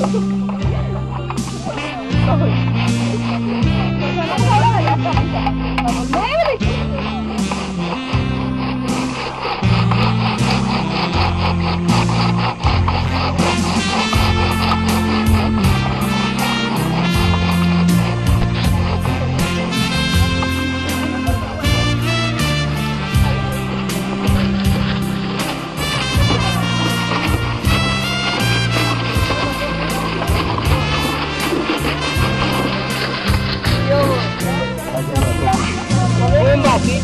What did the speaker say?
Ha ha ha!